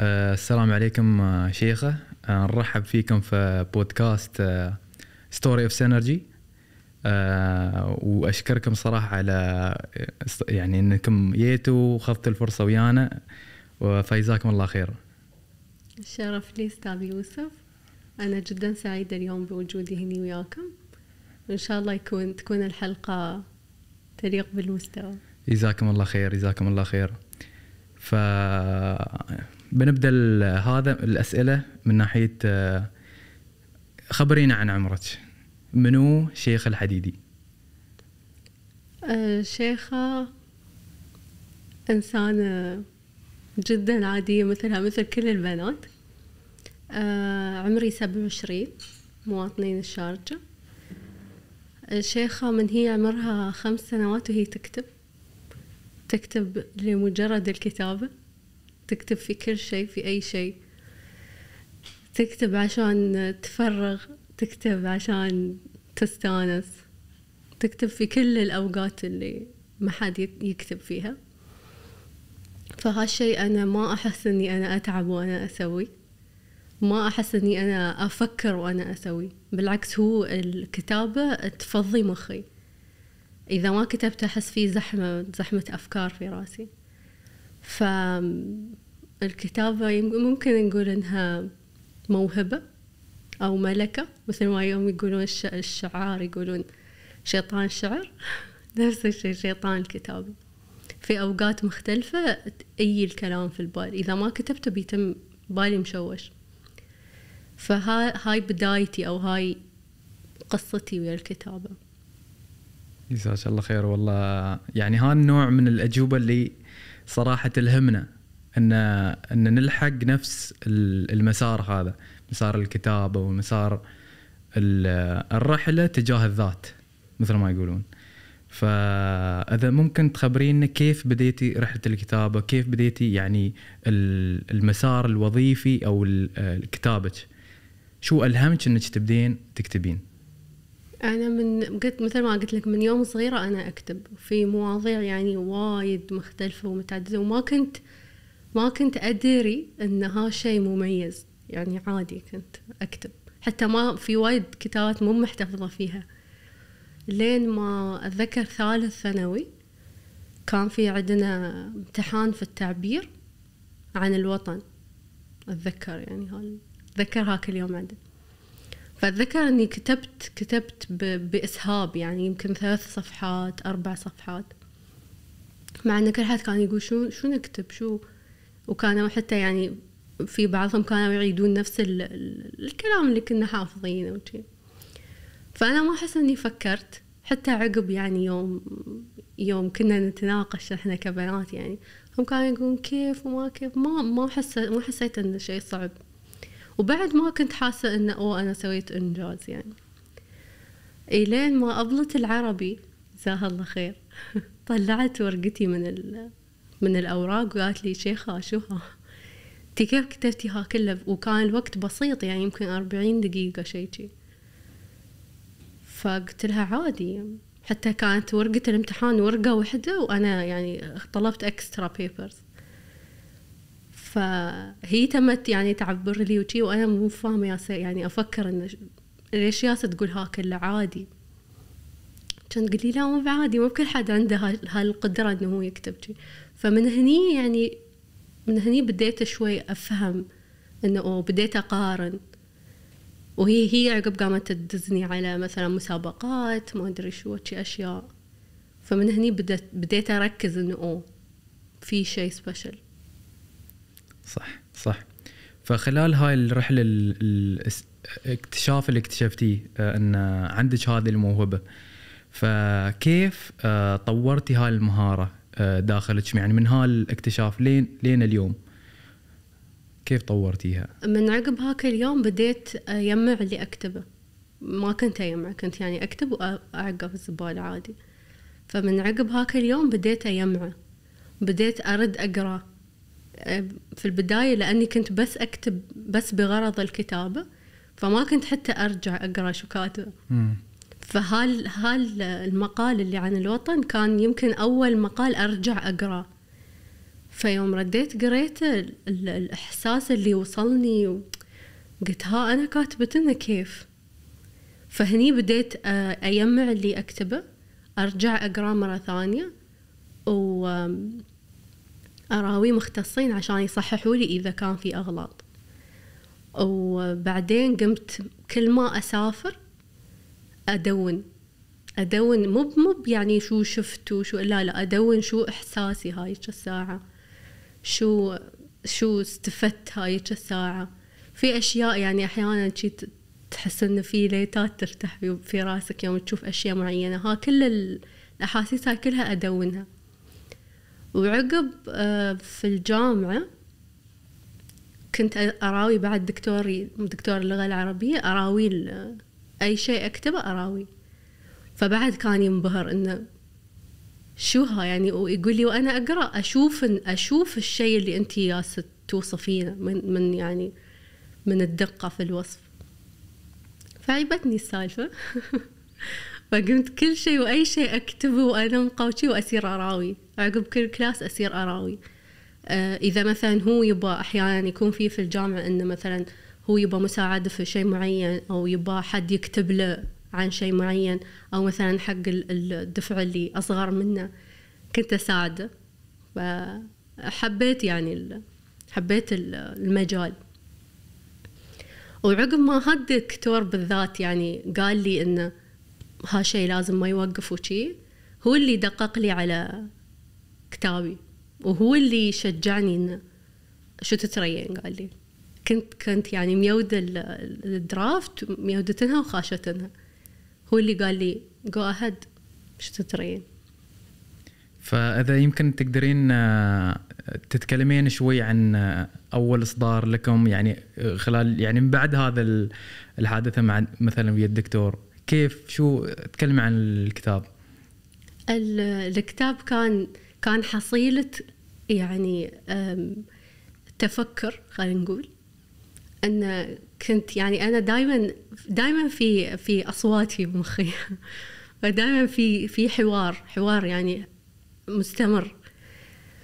آه، السلام عليكم آه، شيخة. آه، نرحب فيكم في بودكاست Story of Synergy وأشكركم صراحة على يعني إنكم جيتوا وخذتوا الفرصة ويانا. فجزاكم الله خير. الشرف لي أستاذ يوسف. أنا جدا سعيدة اليوم بوجودي هنا وياكم. وان شاء الله يكون تكون الحلقة تليق بالمستوى. جزاكم الله خير جزاكم الله خير. ف بنبدأ هذا الأسئلة من ناحية آه، خبرينا عن عمرك. منو شيخ الحديدي؟ آه، شيخة إنسانة جدا عادية مثلها مثل كل البنات. آه، عمري سبعة وعشرين مواطنين الشارجة. الشيخة من هي عمرها خمس سنوات وهي تكتب. تكتب لمجرد الكتابة. تكتب في كل شيء في أي شيء. تكتب عشان تفرغ تكتب عشان تستانس. تكتب في كل الأوقات اللي ما حد يك- يكتب فيها. فهالشيء أنا ما أحس إني أنا أتعب وأنا أسوي. ما أحس إني أنا أفكر وأنا أسوي. بالعكس هو الكتابة تفضي مخي. إذا ما كتبت أحس في زحمة زحمة أفكار في راسي. فالكتابة ممكن نقول إنها موهبة أو ملكة مثل ما يوم يقولون الش- الشعار يقولون شيطان شعر. نفس الشيء شيطان الكتابة في أوقات مختلفة أي الكلام في البال. إذا ما كتبته بيتم بالي مشوش. فهاي بدايتي أو هاي قصتي ويا الكتابة. جزاك الله خير والله. يعني هذا النوع من الأجوبة اللي صراحة تلهمنا ان أن نلحق نفس ال- المسار هذا مسار الكتابة ومسار ال- الرحلة تجاه الذات مثل ما يقولون. فإذا ممكن تخبرينا كيف بديتي رحلة الكتابة؟ كيف بديتي يعني ال- المسار الوظيفي أو كتابك شو ألهمك إنك تبدين تكتبين؟ أنا من قلت مثل ما قلت لك من يوم صغيرة أنا أكتب في مواضيع يعني وايد مختلفة ومتعددة وما كنت ما كنت أدري إن ها شيء مميز. يعني عادي كنت أكتب. حتى ما في وايد كتابات مو محتفظة فيها. لين ما أتذكر ثالث ثانوي كان في عندنا امتحان في التعبير عن الوطن. أتذكر يعني هال أتذكر هاك اليوم عندنا فأتذكر إني كتبت كتبت بإسهاب يعني يمكن ثلاث صفحات أربع صفحات. مع إن كل حد كان يقول شو شو نكتب شو؟ وكانوا حتى يعني في بعضهم كانوا يعيدون نفس ال ال الكلام اللي كنا حافظينه وشي. فأنا ما أحس إني فكرت حتى عقب يعني يوم يوم كنا نتناقش إحنا كبنات يعني هم كانوا يقولون كيف وما كيف. ما ما حسيت ما حسيت إنه شيء صعب. وبعد ما كنت حاسة إنه أوه أنا سويت إنجاز يعني. إلين ما أبلت العربي جزاها الله خير طلعت ورقتي من ال من الأوراق وقالت لي شيخة شو ها انتي كيف كتبتي ها كله؟ وكان الوقت بسيط يعني يمكن أربعين دقيقة شي شي. فقلت لها عادي. حتى كانت ورقة الامتحان ورقة واحدة وأنا يعني طلبت extra papers فهي تمت يعني تعبر لي وشي وأنا مو فاهمة يا سي يعني أفكر إن ليش ياسا تقول هاكله عادي. كانت تقول لي لا مو بعادي مو بكل حد عنده هال- هالقدرة إنه هو يكتب شي. فمن هني يعني من هني بديت شوي أفهم إنه أوه بديت أقارن. وهي هي عقب قامت تدزني على مثلا مسابقات ما أدري شو شي أشياء. فمن هني بديت بديت أركز إنه أوه في شيء سبيشل صح صح. فخلال هاي الرحلة ال- ال- الاكتشاف اللي اكتشفتيه آه، إن عندك هذه الموهبة. فكيف آه، طورتي هاي المهارة آه، داخلك؟ يعني من هاي الاكتشاف لين لين اليوم؟ كيف طورتيها؟ من عقب هاك اليوم بديت أجمع اللي أكتبه. ما كنت أجمع كنت يعني أكتب وأعقب الزبالة عادي. فمن عقب هاك اليوم بديت أجمعه بديت أقرأ. أه، في البداية لأني كنت بس أكتب بس بغرض الكتابة فما كنت حتى أرجع أقرأ شو كاتبة. مم. فهال هال المقال اللي عن الوطن كان يمكن أول مقال أرجع أقرأ. فيوم رديت قريت ال- ال- الإحساس اللي وصلني و- قلت ها أنا كاتبتنا كيف. فهني بديت أجمع اللي أكتبه أرجع أقرأ مرة ثانية وأراوي مختصين عشان يصححوا لي إذا كان في أغلاط. وبعدين قمت كل ما أسافر أدون. أدون مو مو يعني شو شفت وشو لا لا أدون شو إحساسي هاي الساعة شو شو استفدت هاي الساعة في أشياء يعني أحيانا تحس إن في ليتات ترتاح في- راسك يوم تشوف أشياء معينة. ها كل ال- الأحاسيس هاي كلها أدونها. وعقب آه، في الجامعة كنت أراوي بعد دكتوري دكتور اللغة العربية أراوي ال- أي شيء أكتبه أراوي. فبعد كان ينبهر إنه شو ها؟ يعني ويقول لي وأنا أقرأ أشوف أشوف الشيء اللي أنت ياسة توصفينه من من يعني من الدقة في الوصف. فعجبتني السالفة. فقمت كل شيء وأي شيء أكتبه وأنمقه وشي وأسير أراوي. عقب كل كلاس أسير أراوي. آه، إذا مثلا هو يبغى أحيانا يكون في في الجامعة إنه مثلا هو يبغى مساعدة في شيء معين أو يبغى حد يكتب له عن شيء معين أو مثلا حق ال- الدفعة اللي أصغر منه كنت أساعده. فحبيت يعني حبيت ال- المجال. وعقب ما هاد الدكتور بالذات يعني قال لي إنه هالشيء لازم ما يوقف وشي هو اللي دقق لي على كتابي وهو اللي شجعني إنه شو تتريين قال لي كنت كنت يعني ميودة ال- ال- الدرافت ميودتنها وخاشتنها. هو اللي قال لي جو اهد شو تتريين فإذا يمكن تقدرين آه، تتكلمين شوي عن آه، أول إصدار لكم يعني خلال يعني من بعد هذا ال- الحادثة مع مثلا ويا الدكتور. كيف شو تكلمي عن الكتاب؟ ال- الكتاب كان كان حصيلة يعني تفكر خلينا نقول. أن كنت يعني أنا دائما دائما في في أصواتي بمخي فدائما في في حوار حوار يعني مستمر.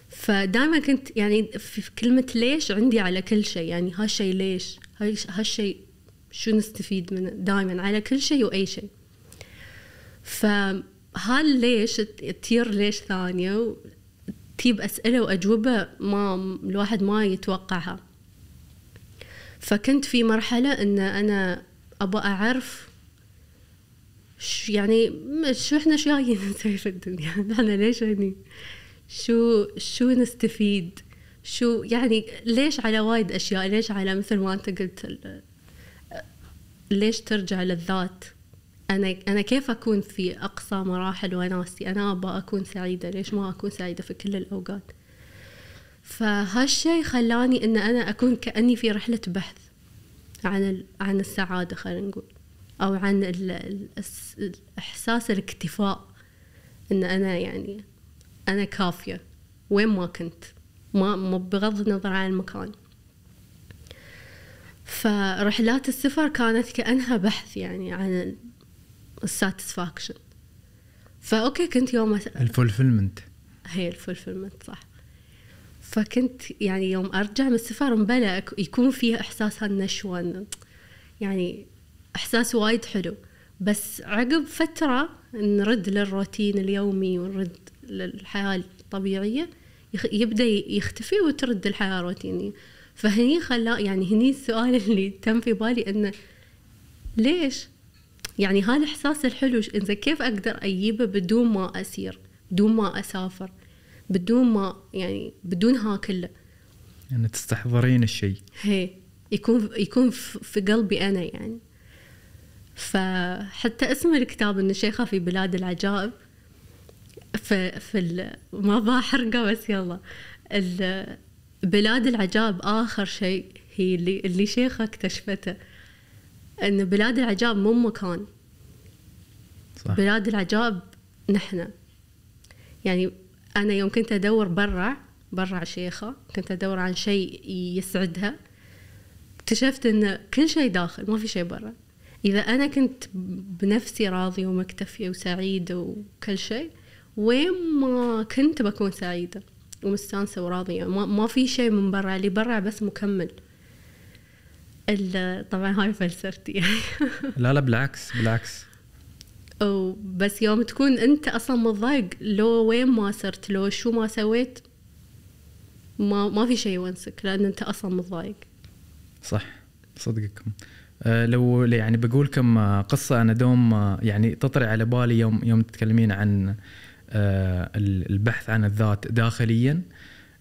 فدائما كنت يعني في كلمة ليش عندي على كل شيء؟ يعني هالشيء ليش؟ هالشيء شو نستفيد منه دائما على كل شيء وأي شيء. فهال ليش تطير ليش ثانية؟ تجيب أسئلة وأجوبة ما الواحد ما يتوقعها. فكنت في مرحلة إن أنا أبغى أعرف ش- يعني شو إحنا شو جايين نسوي في الدنيا. إحنا ليش هني شو شو نستفيد؟ شو يعني ليش على وايد أشياء؟ ليش على مثل ما أنت قلت ليش ترجع للذات؟ أنا أنا كيف أكون في أقصى مراحل وناسي؟ أنا أبغى أكون سعيدة ليش ما أكون سعيدة في كل الأوقات؟ فهالشيء خلاني إن أنا أكون كأني في رحلة بحث عن عن السعادة خلينا نقول أو عن احساس الاكتفاء إن أنا يعني أنا كافية وين ما كنت ما بغض النظر عن المكان. فرحلات السفر كانت كأنها بحث يعني عن الساتسفاكشن ف okay كنت يوم. ال fulfillment هي ال fulfillment صح. فكنت يعني يوم أرجع من السفر مبلا أك- يكون فيه إحساس هالنشوة إنه يعني إحساس وايد حلو. بس عقب فترة نرد للروتين اليومي ونرد للحياة الطبيعية يخ- يبدأ يختفي وترد الحياة الروتينية. فهني خلا يعني هني السؤال اللي تم في بالي إنه ليش؟ يعني هالاحساس الحلو إنزين كيف أقدر أجيبه بدون ما أسير بدون ما أسافر بدون ما يعني بدون ها كله يعني تستحضرين الشيء. هي يكون يكون في قلبي أنا يعني. فحتى اسم الكتاب إنه شيخة في بلاد العجائب في في ما بحرقه بس يلا. ال- بلاد العجائب آخر شيء هي اللي اللي شيخه اكتشفته إن بلاد العجائب مو مكان. صح. بلاد العجائب نحن. يعني أنا يوم كنت أدور برا برا شيخة كنت أدور عن شيء يسعدها اكتشفت إن كل شيء داخل ما في شيء برا. إذا أنا كنت بنفسي راضية ومكتفية وسعيدة وكل شيء وين ما كنت بكون سعيدة. ومستانسة وراضية. ما, ما في شيء من برا. اللي برا بس مكمل. طبعا هاي فلسفتي. يعني لا لا بالعكس بالعكس. أو بس يوم تكون أنت أصلا متضايق لو وين ما صرت لو شو ما سويت ما ما في شيء يونسك لأن أنت أصلا متضايق. صح. صدقكم. آه، لو يعني بقول لكم آه، قصة أنا دوم يعني تطري على بالي يوم يوم تتكلمين عن البحث عن الذات داخليا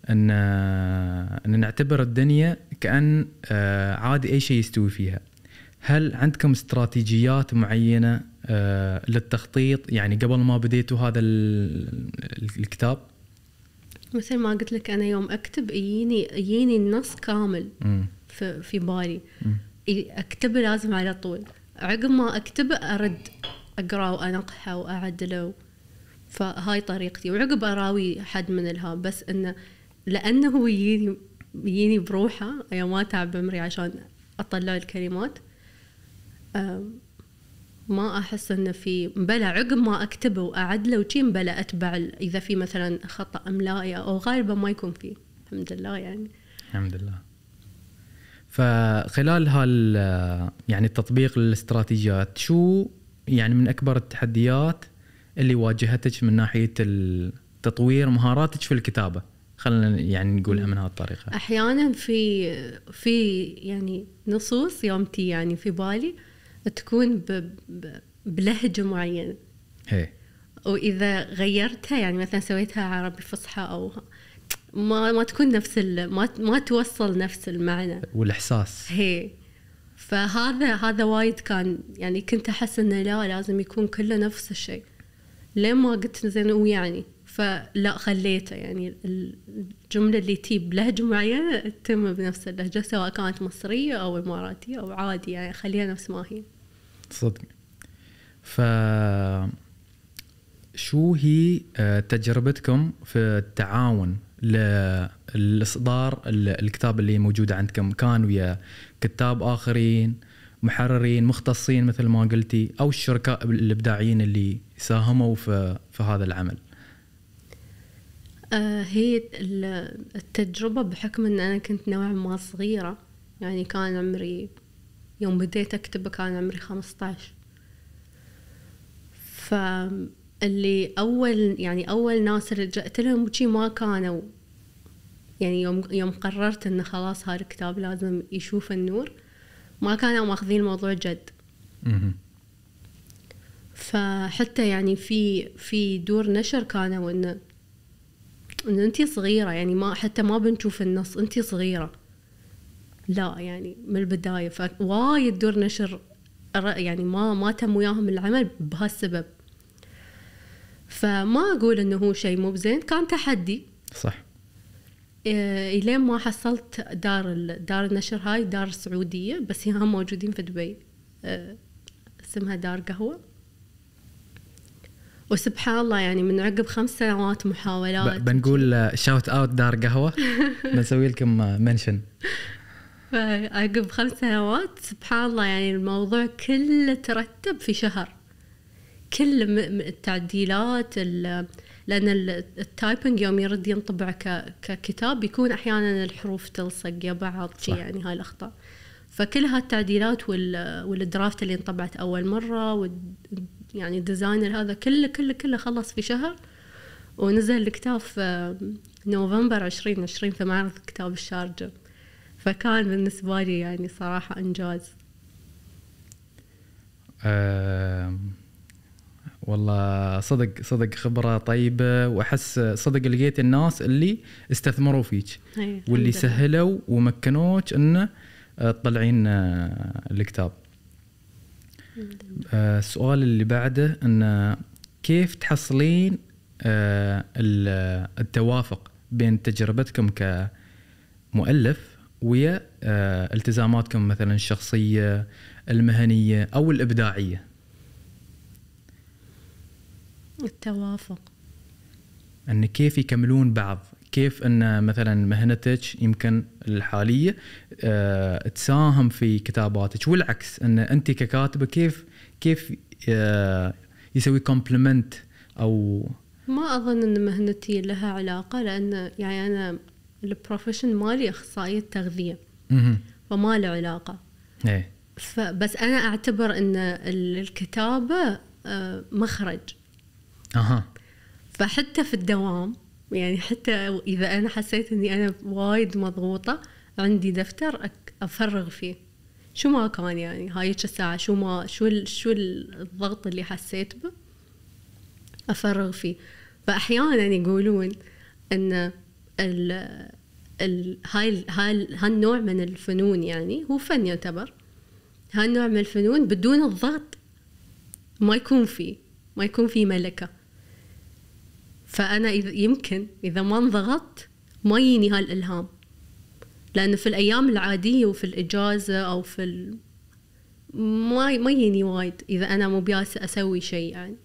آه، أن نعتبر الدنيا كأن آه، عادي أي شيء يستوي فيها. هل عندكم استراتيجيات معينة آه، للتخطيط؟ يعني قبل ما بديتوا هذا ال- ال- الكتاب؟ مثل ما قلت لك أنا يوم أكتب يجيني يجيني النص كامل مم. في, في بالي. أكتبه لازم على طول. عقب ما أكتبه أرد اقراه وأنقحه وأعدله. فهاي طريقتي. وعقب أراوي حد من الهاب بس إنه لأنه هو يجيني يجيني بروحه يوم ما تعب بمري عشان أطلع الكلمات ما أحس إنه في بلا عقب ما أكتبه واعدله وشي بلا أتبع إذا في مثلا خطأ أملائي أو غالبا ما يكون فيه. الحمد لله يعني. الحمد لله. فخلال هال يعني تطبيق الاستراتيجيات شو يعني من أكبر التحديات اللي واجهتك من ناحية تطوير مهاراتك في الكتابة. خلينا يعني نقولها من هالطريقه أحيانا في في يعني نصوص يوم تي يعني في بالي تكون ب ب بلهجة معينة. هي. وإذا غيرتها يعني مثلا سويتها عربي فصحى أو ما ما تكون نفس ال- ما ما توصل نفس المعنى. والإحساس. هي. فهذا هذا وايد كان يعني كنت أحس إنه لا لازم يكون كله نفس الشيء. لين ما قلت زين ويعني فلا خليته يعني الجملة اللي تي بلهجة معينة تتم بنفس اللهجة سواء كانت مصرية أو إماراتية أو عادي يعني خليها نفس ما هي. صدق. ف شو هي آه، تجربتكم في التعاون لاصدار ال- الكتاب اللي موجود عندكم؟ كان ويا كتاب آخرين محررين مختصين مثل ما قلتي أو الشركاء الإبداعيين اللي ساهموا في في هذا العمل؟ آه، هي ال- التجربة بحكم إن أنا كنت نوعا ما صغيرة يعني كان عمري يوم بديت اكتب كان عمري 15 فاللي أول يعني أول ناس لجأت لهم وشي ما كانوا يعني يوم يوم قررت إن خلاص هذا الكتاب لازم يشوف النور ما كانوا ماخذين الموضوع جد. فحتى يعني في في دور نشر كانوا إنه ان انتي صغيرة يعني ما حتى ما بنشوف النص انتي صغيرة. لا يعني من البداية فوايد دور نشر يعني ما ما تم وياهم العمل بهالسبب. فما أقول إنه هو شيء مو بزين كان تحدي. صح. إيه، إلين ما حصلت دار دار النشر هاي دار سعودية بس هي هم موجودين في دبي. إيه، اسمها دار قهوة. وسبحان الله يعني من عقب خمس سنوات محاولات بنقول شاوت اوت دار قهوة. بنسوي لكم mention فعقب خمس سنوات سبحان الله يعني الموضوع كله ترتب في شهر. كل التعديلات ال- لأن ال- ال typing يوم يرد ينطبع ككتاب يكون أحيانا الحروف تلصق يا بعض صح. يعني هاي الأخطاء. فكل هالتعديلات وال وال draft اللي انطبعت أول مرة يعني ال designer هذا كله كله كله خلص في شهر. ونزل الكتاب في نوفمبر 2020 في معرض كتاب الشارجة فكان بالنسبة لي يعني صراحة إنجاز. آم، والله صدق صدق خبرة طيبة وأحس صدق لقيت الناس اللي استثمروا فيك هي، واللي. سهلوا ومكنوك إنه آه، تطلعين آه، الكتاب. آه، السؤال اللي بعده انه كيف تحصلين آه، ال- التوافق بين تجربتكم كمؤلف ويا آه، التزاماتكم مثلا الشخصية المهنية أو الإبداعية؟ التوافق. إن كيف يكملون بعض؟ كيف أن مثلا مهنتك يمكن الحالية آه، تساهم في كتاباتك والعكس أن أنت ككاتبة كيف كيف آه، يسوي complement أو ما أظن أن مهنتي لها علاقة لأن يعني أنا ال profession مالي أخصائية تغذية. فما له علاقة. إيه. فبس أنا أعتبر أن الكتابة آه، مخرج. أها. فحتى في الدوام يعني حتى إذا أنا حسيت إني أنا وايد مضغوطة عندي دفتر أفرغ فيه. شو ما كان يعني هايك الساعة شو ما شو ال- شو الضغط اللي حسيت به أفرغ فيه. فأحيانا يقولون إن ال ال هاي هاي ال- هالنوع من الفنون يعني هو فن يعتبر. هالنوع من الفنون بدون الضغط ما يكون فيه ما يكون فيه ملكة. فأنا إذا يمكن إذا ما انضغطت ما يجيني هالإلهام. لأنه في الأيام العادية وفي الإجازة أو في ال... ما ما يجيني وايد إذا أنا مو بياسه أسوي شيء يعني.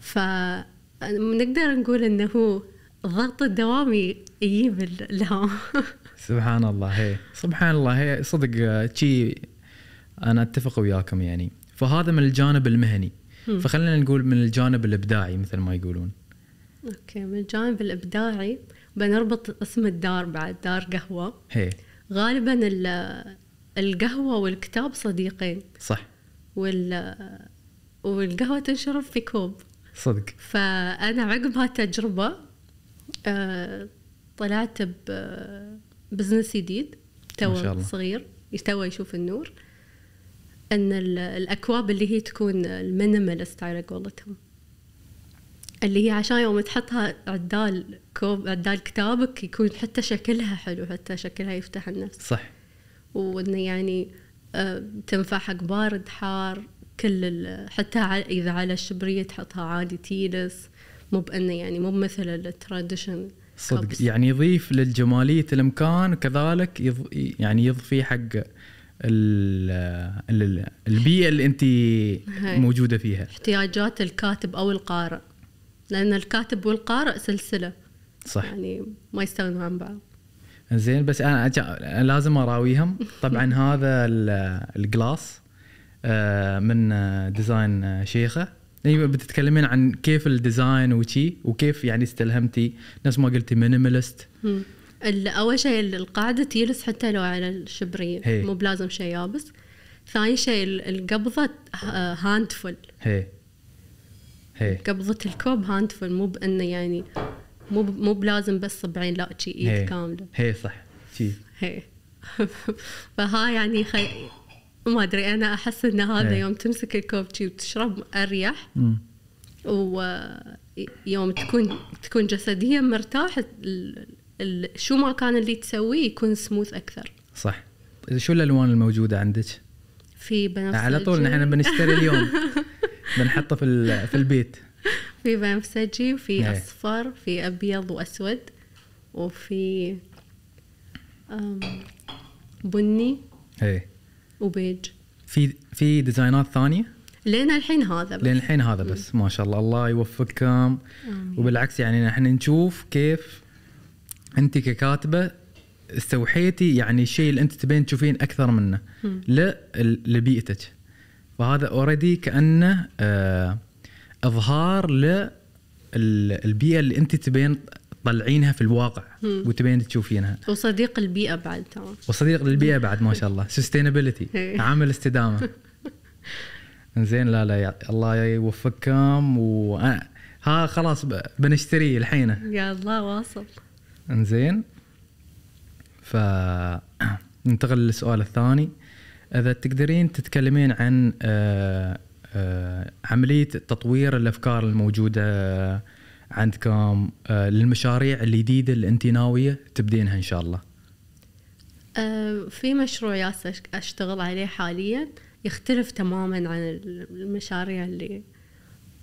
فنقدر نقول إنه هو الضغط الدوامي يجيب الإلهام. سبحان الله هي سبحان الله هي صدق شي أنا أتفق وياكم يعني. فهذا من الجانب المهني. فخلينا نقول من الجانب الإبداعي مثل ما يقولون. أوكي من الجانب الإبداعي بنربط اسم الدار بعد دار قهوة. هي. غالبا ال- القهوة والكتاب صديقين. صح. وال والقهوة تنشرب في كوب. صدق. فأنا عقب هالتجربة آه، طلعت ب business جديد too. صغير تو يشوف النور إن ال- الأكواب اللي هي تكون ال minimalist على قولتهم. اللي هي عشان يوم تحطها عدال كوب عدال كتابك يكون حتى شكلها حلو حتى شكلها يفتح النفس. صح. وإنه يعني آه، تنفع حق بارد حار كل حتى إذا على الشبرية تحطها عادي تيلس. مو بانه يعني مو بمثل ال tradition صدق. كبس. يعني يضيف للجمالية المكان وكذلك يض... يعني يضفي حق ال... ال... البيئة اللي انت موجودة فيها. احتياجات الكاتب أو القارئ. لأن الكاتب والقارئ سلسلة. صح. يعني ما يستغنوا عن بعض. زين بس أنا. لازم أراويهم. طبعا هذا ال- ال glass آه، من آه، design آه، شيخة. يعني بتتكلمين عن كيف ال design وشي وكيف يعني استلهمتي. نفس ما قلتي. ال- أول شيء ال- القاعدة تيلس حتى لو على الشبرية. هي. مو بلازم شيء يابس. ثاني شيء ال- القبضة هي. قبضة الكوب handful مو بانه يعني مو مو بلازم بس صبعين لا شي. إيد كاملة. هي صح. شي. هي. فها يعني خي... ما أدري أنا أحس إن هذا هي. يوم تمسك الكوب شي وتشرب أريح مم. ويوم تكون تكون جسديا مرتاح ال... ال... شو ما كان اللي تسويه يكون سموث أكثر. صح. شو الألوان الموجودة عندك؟ في بنفسجي على طول نحن بنشتري اليوم. بنحطه في ال- في البيت. في بنفسجي وفي إيه. أصفر في أبيض وأسود وفي بني هي وبيج. في في design ات ثانية؟ لين الحين هذا بس. لين الحين هذا بس. ما شاء الله. الله يوفقكم. آمين. وبالعكس يعني نحن نشوف كيف أنت ككاتبة استوحيتي يعني الشيء اللي أنت تبين تشوفين أكثر منه. لبيئتك. فهذا already كأنه آه إظهار للبيئه اللي أنت تبين تطلعينها في الواقع. وتبين تشوفينها. وصديق البيئة بعد تمام. وصديق للبيئة بعد ما شاء الله. سستينابيلتي إيه. عامل استدامة. زين لا لا يا الله يوفقكم. و ها خلاص بنشتريه الحين. يا الله واصل. إنزين. ف ننتقل للسؤال الثاني. إذا تقدرين تتكلمين عن آه، آه، عملية تطوير الأفكار الموجودة عندكم آه، للمشاريع الجديدة اللي انت ناوية تبدينها إن شاء الله. في مشروع ياس أشتغل عليه حاليا يختلف تماما عن المشاريع اللي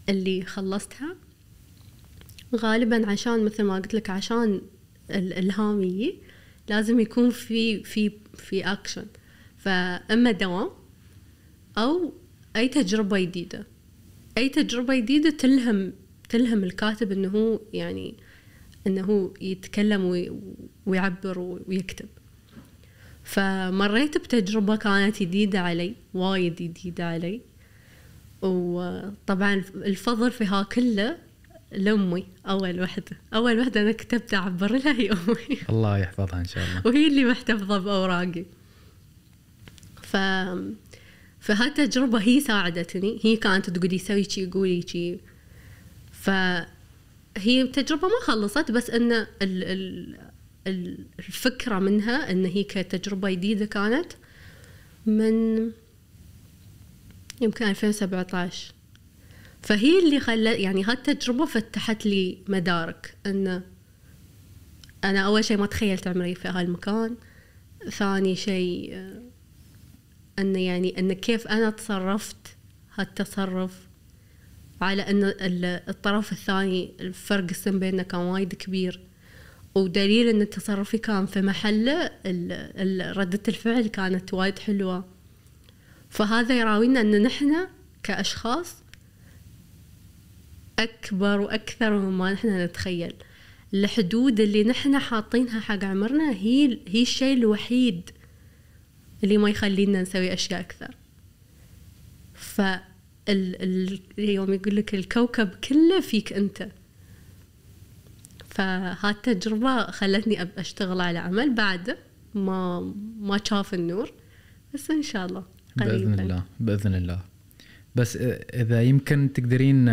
اللي خلصتها. غالبا عشان مثل ما قلت لك عشان الالهام يجي لازم يكون في في في اكشن فأما دوام أو أي تجربة جديدة. أي تجربة جديدة تلهم تلهم الكاتب إنه هو يعني إنه هو يتكلم وي- ويعبر ويكتب. فمريت بتجربة كانت جديدة علي وايد جديدة علي. وطبعا الفضل فيها كله لأمي أول وحدة. أول وحدة أنا كتبت أعبر لها هي أمي. الله يحفظها إن شاء الله. وهي اللي محتفظة بأوراقي. ف فهالتجربه هي ساعدتني. هي كانت تقولي سوي شي قولي شي فهي تجربة ما خلصت بس إن ال... ال... الفكرة منها إن هي كتجربة جديدة كانت من يمكن 2017 فهي اللي خلت يعني هالتجربة فتحت لي مدارك. أن أنا أول شيء ما تخيلت عمري في هالمكان ثاني شيء أن يعني أن كيف أنا تصرفت هالتصرف على أن الطرف الثاني الفرق السن بيننا كان وايد كبير. ودليل أن تصرفي كان في محله ردة الفعل كانت وايد حلوة. فهذا يراوينا أن نحن كأشخاص أكبر وأكثر مما نحن نتخيل. الحدود اللي نحن حاطينها حق عمرنا هي هي الشيء الوحيد اللي ما يخلينا نسوي أشياء أكثر. ف يوم يقول لك الكوكب كله فيك أنت. فهالتجربة خلتني أشتغل على عمل بعد ما ما شاف النور. بس إن شاء الله قريبا. بإذن الله بإذن الله. بس إذا يمكن تقدرين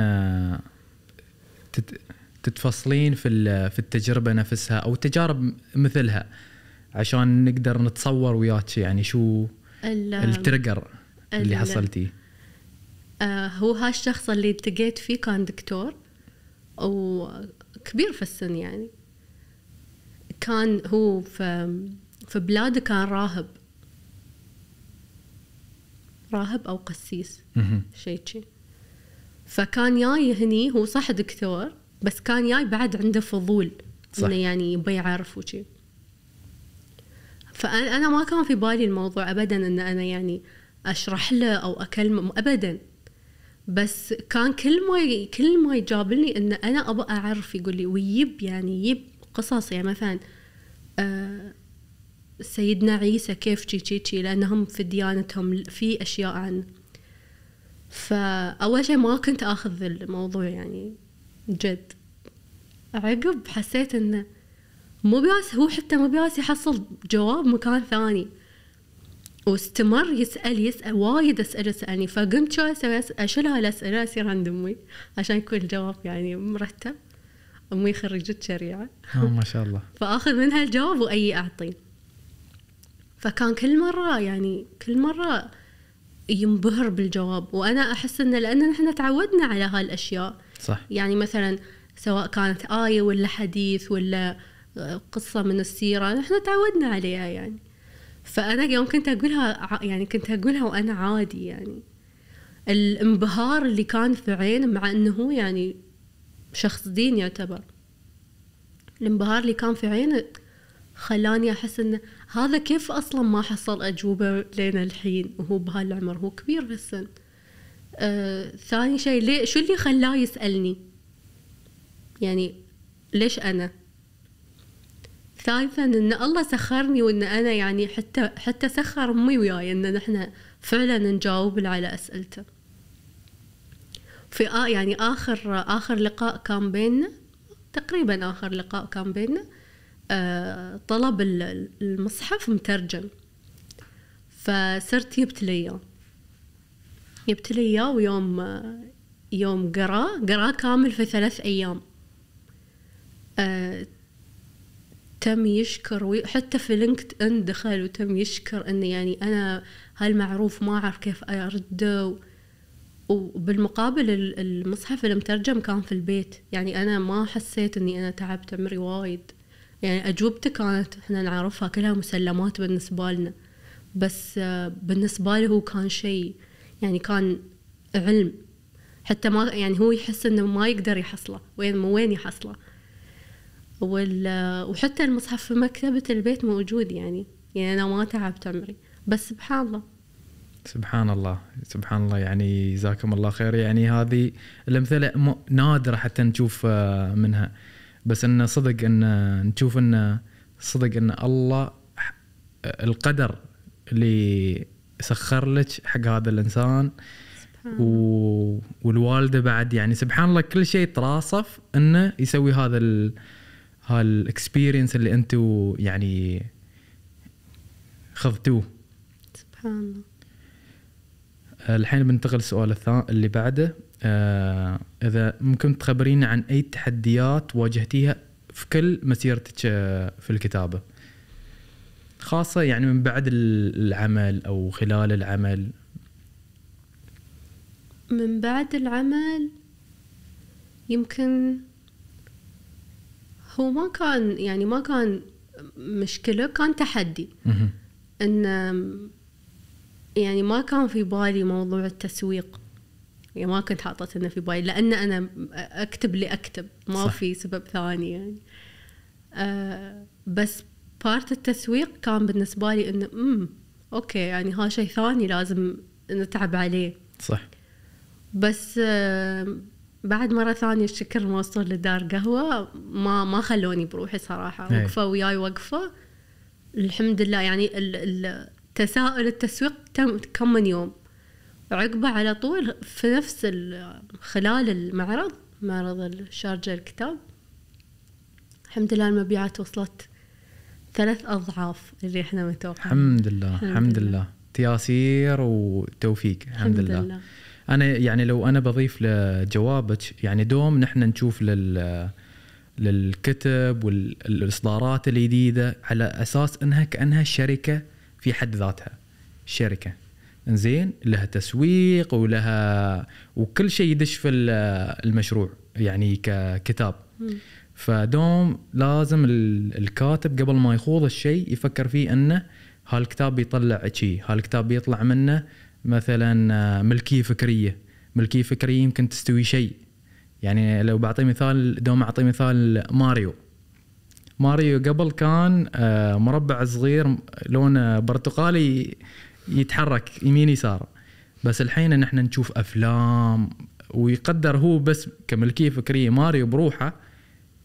تتفصلين في في التجربة نفسها أو تجارب مثلها. عشان نقدر نتصور وياك يعني شو التريجر اللي حصلتي آه هو هالشخص اللي التقيت فيه كان دكتور وكبير في السن يعني. كان هو في في بلاده كان راهب. راهب أو قسيس شيء شي. فكان جاي هني هو صح دكتور بس كان جاي بعد عنده فضول صح. إنه يعني يبي يعرف وشي. فانا ما كان في بالي الموضوع ابدا إن أنا يعني أشرح له أو أكلمه ابدا. بس كان كل ما كل ما يجابلني إن أنا أبغى أعرف يقول لي ويجيب يعني يجيب قصص يعني مثلا آه سيدنا عيسى كيف تشي تشي لأنهم في ديانتهم في أشياء عنه فأول شيء ما كنت أخذ الموضوع يعني جد. عقب حسيت إنه مو بياس هو حتى مو بياس يحصل جواب مكان ثاني. واستمر يسأل يسأل وايد أسئلة سألني فقمت شو أسوي أشيل هالأسئلة أصير عند أمي. عشان يكون الجواب يعني مرتب. أمي خريجة شريعة. ما شاء الله. فآخذ منها الجواب وأي أعطيه فكان كل مرة يعني كل مرة ينبهر بالجواب. وأنا أحس إن لأن نحن تعودنا على هالأشياء. صح. يعني مثلا سواء كانت آية ولا حديث ولا قصة من السيرة نحن تعودنا عليها يعني. فأنا يوم كنت أقولها يعني كنت أقولها وأنا عادي يعني. الانبهار اللي كان في عينه مع أنه هو يعني شخص دين يعتبر. الانبهار اللي كان في عينه خلاني أحس أنه هذا كيف أصلا ما حصل أجوبة لين الحين وهو بهالعمر هو كبير في السن آه، ثاني شيء ليه شو اللي خلاه يسألني؟ يعني ليش أنا؟ ثالثا ان الله سخرني وإن أنا يعني حتى حتى سخر أمي وياي إن نحن فعلا نجاوب على أسئلته. في آه يعني اخر آخر لقاء كان بيننا تقريبا آخر لقاء كان بيننا آه، طلب المصحف مترجم. فصرت جبت لي إياه. جبت لي إياه ويوم يوم قراه قراه كامل في ثلاث أيام. أه تم يشكر حتى في لينكد ان دخل وتم يشكر اني يعني أنا هالمعروف ما أعرف كيف أرده وبالمقابل المصحف المترجم كان في البيت. يعني أنا ما حسيت إني أنا تعبت عمري وايد. يعني أجوبته كانت إحنا نعرفها كلها مسلمات بالنسبة لنا. بس آه، بالنسبة له هو كان شيء يعني كان علم. حتى ما يعني هو يحس إنه ما يقدر يحصله. وين وين يحصله؟ وحتى المصحف في مكتبة البيت موجود يعني. يعني أنا ما تعبت عمري. بس سبحان الله. سبحان الله. سبحان الله. يعني جزاكم الله خير. يعني هذه الأمثلة نادرة حتى نشوف آه، منها. بس انه صدق إن نشوف انه صدق إن الله القدر اللي سخر لك حق هذا الإنسان. و... والوالدة بعد. يعني سبحان الله كل شيء تراصف إنه يسوي هذا ال... هالاكسبيرينس اللي أنتم يعني خذتوه سبحان الله. الحين بننتقل للسؤال الثاني اللي بعده. آه إذا ممكن تخبرينا عن أي تحديات واجهتيها في كل مسيرتك آه، في الكتابة؟ خاصة يعني من بعد العمل أو خلال العمل. من بعد العمل يمكن هو ما كان يعني ما كان مشكلة كان تحدي. إن يعني ما كان في بالي موضوع التسويق. يعني ما كنت حاطة إنه في بالي لأن أنا أكتب لاكتب ما صح. في سبب ثاني يعني. آه بس part التسويق كان بالنسبة لي إنه امم okay يعني ها شيء ثاني لازم نتعب عليه. صح. بس آه، بعد مرة ثانية الشكر موصول لدار قهوة. ما ما خلوني بروحي صراحة. أي. وقفوا وياي وقفة. الحمد لله. يعني ال- ال- تساؤل التسويق تم كم من يوم. عقبه على طول في نفس ال- خلال المعرض معرض الشارجة الكتاب. الحمد لله المبيعات وصلت ثلاث أضعاف اللي إحنا متوقعين الحمد لله. الحمد الحمد لله. لله. تياسير وتوفيق. الحمد لله. أنا يعني لو أنا بضيف لجوابك يعني دوم نحن نشوف لل للكتب والإصدارات الجديدة على أساس إنها كأنها شركة في حد ذاتها. شركة. زين لها تسويق ولها وكل شيء يدش في ال- المشروع يعني ككتاب. فدوم لازم ال- الكاتب قبل ما يخوض الشيء يفكر فيه إنه هالكتاب بيطلع شيء هالكتاب بيطلع منه مثلا آه، ملكية فكرية. ملكية فكرية يمكن تستوي شيء. يعني لو بعطي مثال دوم أعطي مثال ماريو. ماريو قبل كان آه، مربع صغير لونه برتقالي يتحرك يمين يسار. بس الحين نحن نشوف أفلام ويقدر هو بس كملكية فكرية ماريو بروحه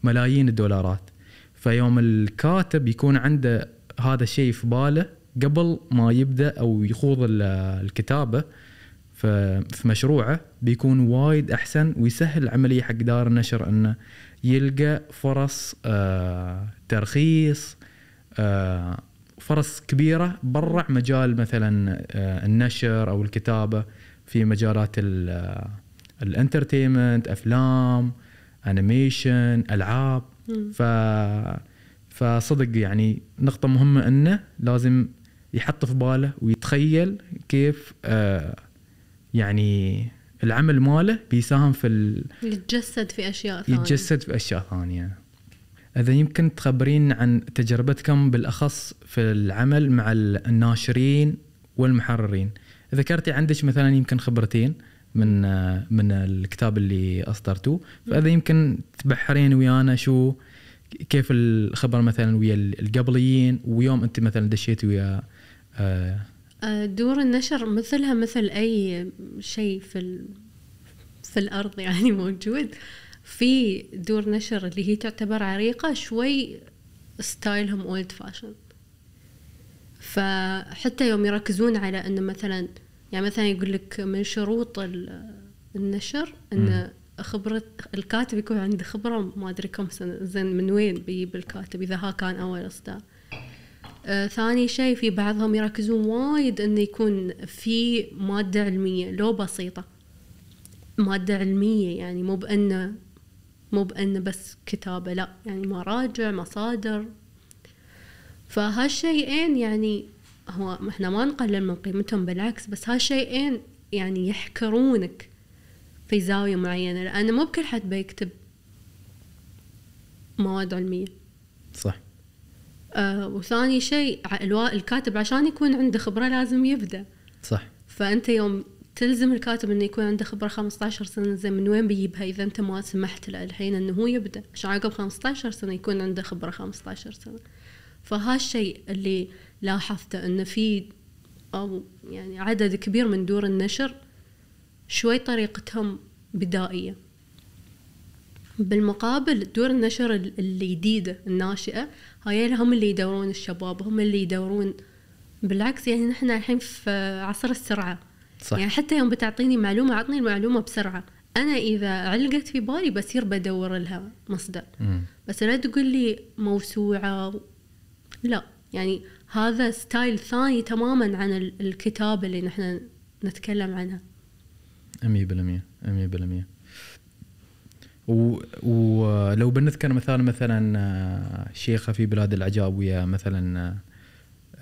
ملايين الدولارات. فيوم الكاتب يكون عنده هذا الشيء في باله قبل ما يبدأ أو يخوض ال- الكتابة في مشروعه بيكون وايد أحسن ويسهل العملية حق دار النشر إنه يلقى فرص آه ترخيص آه فرص كبيرة برا مجال مثلا آه النشر أو الكتابة في مجالات ال- الانترتينمنت أفلام أنيميشن ألعاب. ف فصدق يعني نقطة مهمة إنه لازم يحط في باله ويتخيل كيف آه يعني العمل ماله بيساهم في ال... يتجسد في أشياء ثانية يتجسد في أشياء ثانية. إذا يمكن تخبرين عن تجربتكم بالأخص في العمل مع الناشرين والمحررين. ذكرتي عندك مثلا يمكن خبرتين من آه، من الكتاب اللي اصدرتوه، فإذا يمكن تبحرين ويانا شو كيف الخبر مثلا ويا القبليين ويوم أنت مثلا دشيتي ويا دور النشر مثلها مثل أي شيء في ال... في الأرض يعني موجود. في دور نشر اللي هي تعتبر عريقة شوي style هم old fashion فحتى يوم يركزون على إنه مثلا يعني مثلا يقول لك من شروط ال- النشر انه خبرة الكاتب يكون عنده خبرة ما أدري كم سنة زين من وين بيجيب الكاتب إذا ها كان أول اصدار آه ثاني شيء في بعضهم يركزون وايد إنه يكون في مادة علمية لو بسيطة. مادة علمية يعني مو بأنه مو بأنه بس كتابة لا يعني مراجع مصادر. فهالشيئين يعني هو إحنا ما نقلل من قيمتهم بالعكس بس هالشيئين يعني يحكرونك في زاوية معينة لأن مو بكل حد بيكتب مواد علمية. صح. آه وثاني شيء الكاتب عشان يكون عنده خبرة لازم يبدأ. صح. فأنت يوم تلزم الكاتب إنه يكون عنده خبرة 15 سنة زين من وين بيجيبها؟ إذا أنت ما سمحت له الحين إنه هو يبدأ. عشان عقب 15 سنة يكون عنده خبرة 15 سنة. فهالشيء اللي لاحظته انه في أو يعني عدد كبير من دور النشر شوي طريقتهم بدائية. بالمقابل دور النشر ال- الجديدة الناشئة هاي هم اللي يدورون الشباب هم اللي يدورون. بالعكس يعني نحن الحين في عصر السرعة. صح. يعني حتى يوم بتعطيني معلومة عطني المعلومة بسرعة. أنا إذا علقت في بالي بصير بدور لها مصدر. مم. بس لا تقول لي موسوعة. لا. يعني هذا style ثاني تماما عن ال- الكتابة اللي نحن نتكلم عنها. 100% 100% و- ولو بنذكر مثال مثلا آه، شيخة في بلاد العجاب ويا مثلا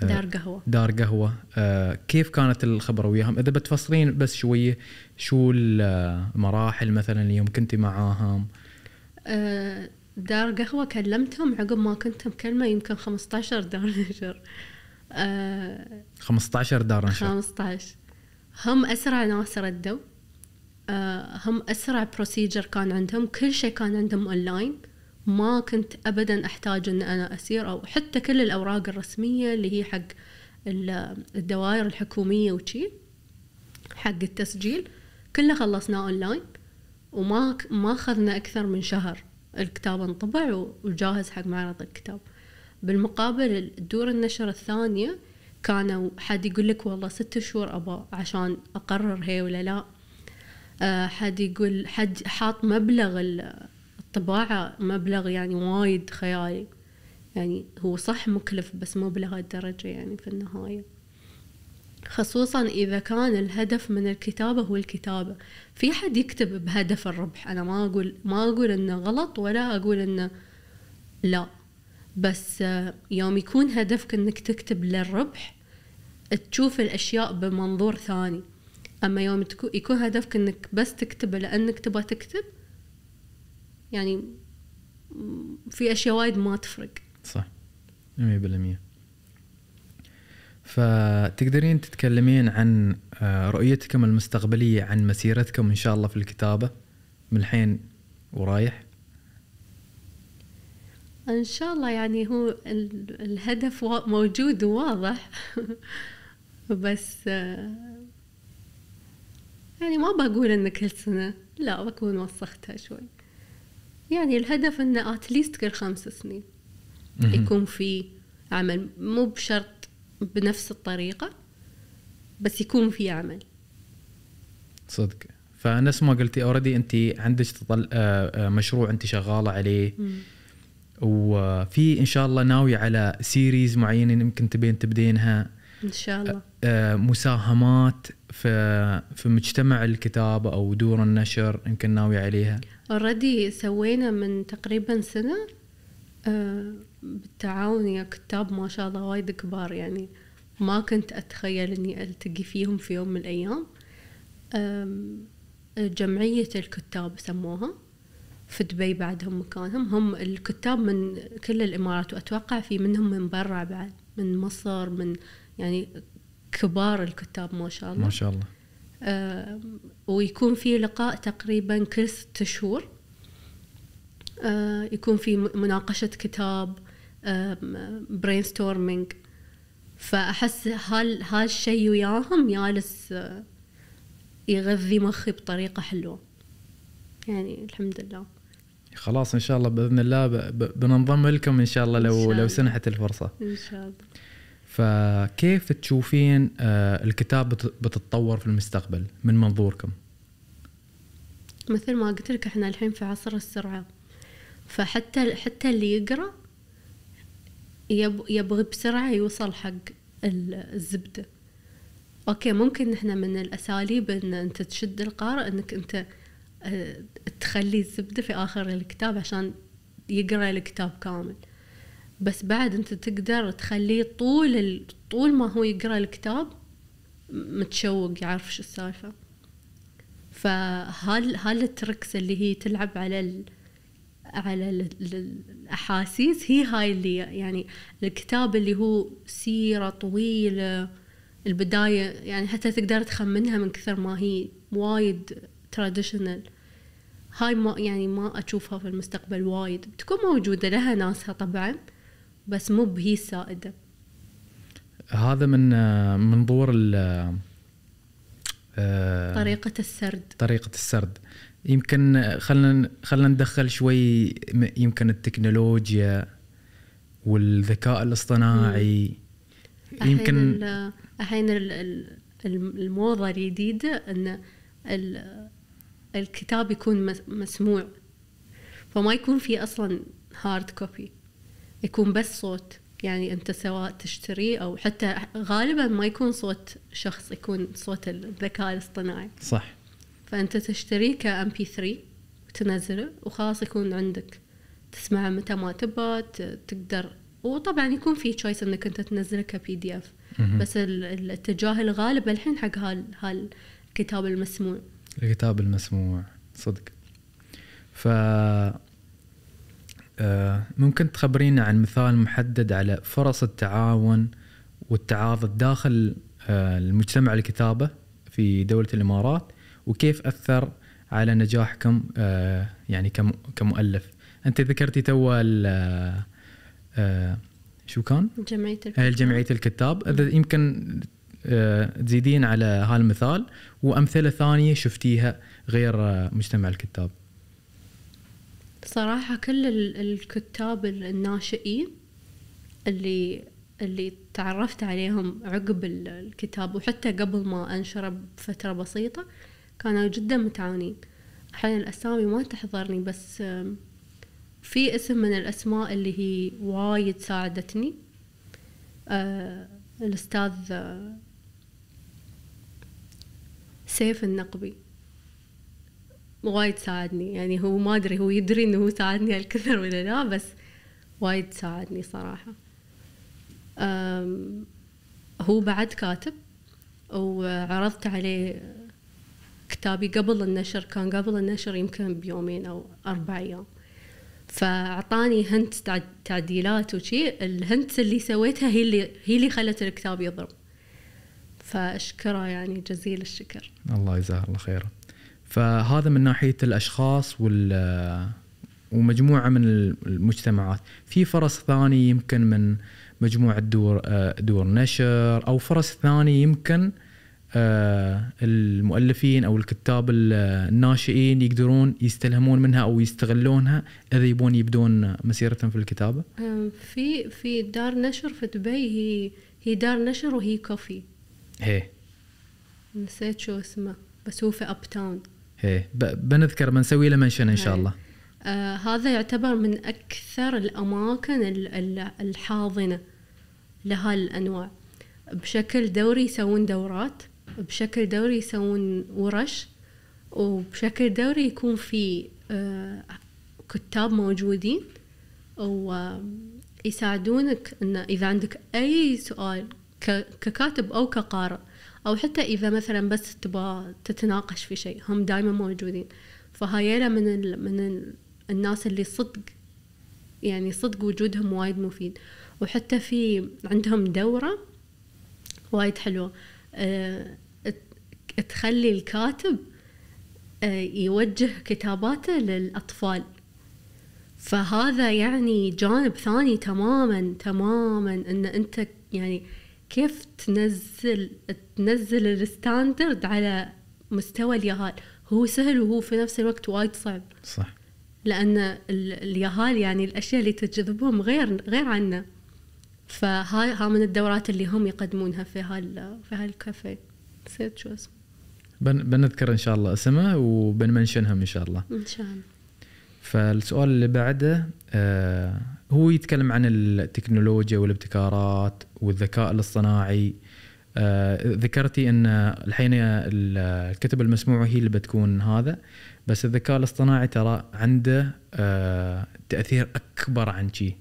آه، دار قهوة. دار قهوة آه، كيف كانت الخبره وياهم؟ إذا بتفصلين بس شوية شو المراحل مثلا اللي يوم كنتي معاهم؟ آه، دار قهوة كلمتهم عقب ما كنت مكلمة يمكن 15 دار نشر. آه، 15 دار نشر. 15 هم أسرع ناس ردوا آه، هم أسرع procedure كان عندهم. كل شيء كان عندهم اونلاين ما كنت ابدا أحتاج إن أنا أسير أو حتى كل الأوراق الرسمية اللي هي حق ال- الدوائر الحكومية وشي حق التسجيل كله خلصناه اونلاين وما ما أخذنا أكثر من شهر الكتاب انطبع وجاهز حق معرض الكتاب. بالمقابل دور النشر الثانية كانوا حد يقول لك والله ست شهور أبا عشان أقرر هي ولا لا. آه، حد يقول حد حاط مبلغ ال- الطباعة مبلغ يعني وايد خيالي. يعني هو صح مكلف بس مو بلهالدرجة يعني في النهاية. خصوصا إذا كان الهدف من الكتابة هو الكتابة. في حد يكتب بهدف الربح؟ أنا ما أقول ما أقول إنه غلط ولا أقول إنه لا. بس آه، يوم يكون هدفك إنك تكتب للربح تشوف الأشياء بمنظور ثاني. أما يوم تكو- يكون هدفك إنك بس تكتب لأنك تبغى تكتب يعني في أشياء وايد ما تفرق. صح 100% فتقدرين تتكلمين عن آه، رؤيتكم المستقبلية عن مسيرتكم إن شاء الله في الكتابة من الحين ورايح؟ إن شاء الله يعني هو ال- الهدف موجود وواضح بس آه، يعني ما بقول إن كل سنة لا بكون وسختها شوي. يعني الهدف إنه at least كل خمس سنين. يكون في عمل. مو بشرط بنفس الطريقة بس يكون في عمل. صدق. فنفس ما قلتي already انت عندك تطل... آه، آه، مشروع انت شغالة عليه. وفي إن شاء الله ناوي على series معينة يمكن تبين تبدينها. إن شاء الله. آه، مساهمات في في مجتمع الكتابة أو دور النشر يمكن ناوي عليها. اوريدي سوينا من تقريبا سنة آه، بالتعاون يا كتاب ما شاء الله وايد كبار يعني. ما كنت أتخيل إني ألتقي فيهم في يوم من الأيام. آم، جمعية الكتاب سموها. في دبي بعدهم مكانهم. هم الكتاب من كل الإمارات وأتوقع في منهم من برا بعد من مصر من يعني كبار الكتاب ما شاء الله. ما شاء الله. آم، ويكون في لقاء تقريبا كل ست شهور. آه، يكون في مناقشة كتاب brainstorming فأحس هال هالشيء وياهم جالس آه، يغذي مخي بطريقة حلوة. يعني الحمد لله. خلاص إن شاء الله بإذن الله. بننضم لكم إن شاء الله لو شاء لو الله. سنحت الفرصة. إن شاء الله. فكيف تشوفين آه، الكتاب بت- بتتطور في المستقبل؟ من منظوركم؟ مثل ما قلت لك إحنا الحين في عصر السرعة. فحتى حتى اللي يقرأ يب يبغى بسرعة يوصل حق ال- الزبدة. أوكي ممكن إحنا من الأساليب إن أنت تشد القارئ إنك أنت آه، تخلي الزبدة في آخر الكتاب عشان يقرأ الكتاب كامل. بس بعد انت تقدر تخليه طول ال... طول ما هو يقرأ الكتاب متشوق يعرف شو السالفة. فهال هال التركس اللي هي تلعب على ال على ال- الأحاسيس هي هاي اللي يعني الكتاب اللي هو سيرة طويلة البداية يعني حتى تقدر تخمنها من كثر ما هي وايد تراديشنال هاي ما يعني ما أشوفها في المستقبل وايد. بتكون موجودة لها ناسها طبعا. بس مو بهي السائدة. هذا من منظور ال- آه، طريقة السرد. طريقة السرد. يمكن خلنا خلنا ندخل شوي يمكن التكنولوجيا والذكاء الاصطناعي. الحين يمكن ال- الحين ال- ال- الم- الموضة الجديدة ال- الكتاب يكون مس- مسموع. فما يكون في أصلا hard copy يكون بس صوت. يعني أنت سواء تشتريه أو حتى غالبا ما يكون صوت شخص يكون صوت الذكاء الاصطناعي. صح. فأنت تشتريه ك MP3 وتنزله وخلاص يكون عندك. تسمعه متى ما تبى تقدر. وطبعا يكون في تشويس إنك أنت تنزله كبي دي اف. بس ال- الاتجاه الغالب الحين حق هال هالكتاب المسموع. الكتاب المسموع. صدق. ف ممكن تخبرينا عن مثال محدد على فرص التعاون والتعاضد داخل آه، المجتمع الكتابة في دولة الإمارات وكيف أثر على نجاحكم آه، يعني كم- كمؤلف. أنت ذكرتي تو ال- آه، آه، شو كان؟ جمعية هاي جمعية الكتاب. إذا يمكن آه، تزيدين على هالمثال وأمثلة ثانية شفتيها غير آه، مجتمع الكتاب. صراحة كل ال- الكتاب الناشئين اللي اللي تعرفت عليهم عقب ال- الكتاب وحتى قبل ما أنشره بفترة بسيطة كانوا جدا متعاونين. أحيانا الأسامي ما تحضرني بس في اسم من الأسماء اللي هي وايد ساعدتني. آه الأستاذ آه، سيف النقبي. وايد ساعدني. يعني هو ما أدري هو يدري إنه هو ساعدني هالكثر ولا لا بس وايد ساعدني صراحة. هو بعد كاتب وعرضت عليه كتابي قبل النشر. كان قبل النشر يمكن بيومين أو أربع أيام. فأعطاني هنت تعد- تعديلات وشي. الهنت اللي سويتها هي اللي هي اللي خلت الكتاب يضرب. فأشكره يعني جزيل الشكر. الله جزاه الله خيرا. فهذا من ناحية الأشخاص وال ومجموعة من المجتمعات. في فرص ثانية يمكن من مجموعة دور دور نشر أو فرص ثانية يمكن آه، المؤلفين أو الكتاب ال- الناشئين يقدرون يستلهمون منها أو يستغلونها إذا يبون يبدون مسيرتهم في الكتابة. أم، في في دار نشر في دبي هي هي دار نشر وهي كوفي هي. نسيت شو اسمه بس هو في Uptown هي ب- بنذكر بنسوي له mention إن شاء هي. الله آه هذا يعتبر من أكثر الأماكن ال- ال- الحاضنة لهالأنواع بشكل دوري يسوون دورات بشكل دوري يسوون ورش وبشكل دوري يكون في آه كتاب موجودين ويساعدونك إن إذا عندك أي سؤال ككاتب أو كقارئ أو حتى إذا مثلا بس تبغى تتناقش في شيء هم دائما موجودين. فهايلا من ال من ال الناس اللي صدق يعني صدق وجودهم وايد مفيد. وحتى في عندهم دورة وايد حلوة. أه تخلي الكاتب أه يوجه كتاباته للأطفال. فهذا يعني جانب ثاني تماما تماما إن أنت يعني كيف تنزل تنزل الستاندرد على مستوى اليهال؟ هو سهل وهو في نفس الوقت وايد صعب. صح. لأن ال- اليهال يعني الأشياء اللي تجذبهم غير غير عنا فهاي ها من الدورات اللي هم يقدمونها في هال في هالكافيه. نسيت شو اسمه. بن بنذكر إن شاء الله اسمه وبنمنشنهم إن شاء الله. إن شاء الله. فالسؤال اللي بعده آه هو يتكلم عن التكنولوجيا والابتكارات والذكاء الاصطناعي. آه ذكرتي إن الحين ال- الكتب المسموعة هي اللي بتكون هذا بس الذكاء الاصطناعي ترى عنده آه تأثير أكبر عن شي.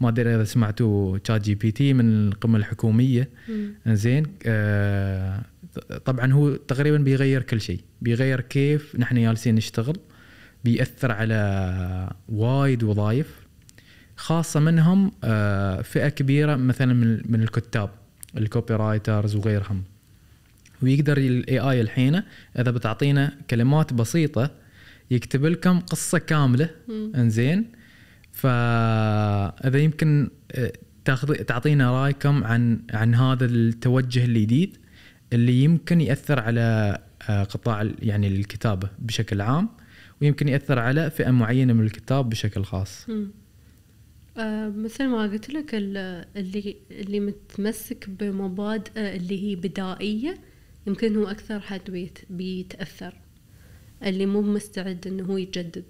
ما أدري إذا سمعتوا ChatGPT من القمة الحكومية. زين طبعا هو تقريبا بيغير كل شيء بيغير كيف نحن جالسين نشتغل. بيأثر على وايد وظائف خاصة منهم آه فئة كبيرة مثلا من, الكتاب ال copywriters وغيرهم. ويقدر ال AI الحين إذا بتعطينا كلمات بسيطة يكتب لكم قصة كاملة. مم. إنزين؟ فإذا يمكن آه، تاخذ تعطينا رأيكم عن عن هذا التوجه الجديد اللي يمكن يأثر على آه، قطاع يعني الكتابة بشكل عام. ويمكن يأثر على فئة معينة من الكتاب بشكل خاص. آه مثل ما قلت لك ال- اللي اللي متمسك بمبادئ اللي هي بدائية يمكن هو أكثر حد بيت بيتأثر. اللي مو مستعد إنه هو يجدد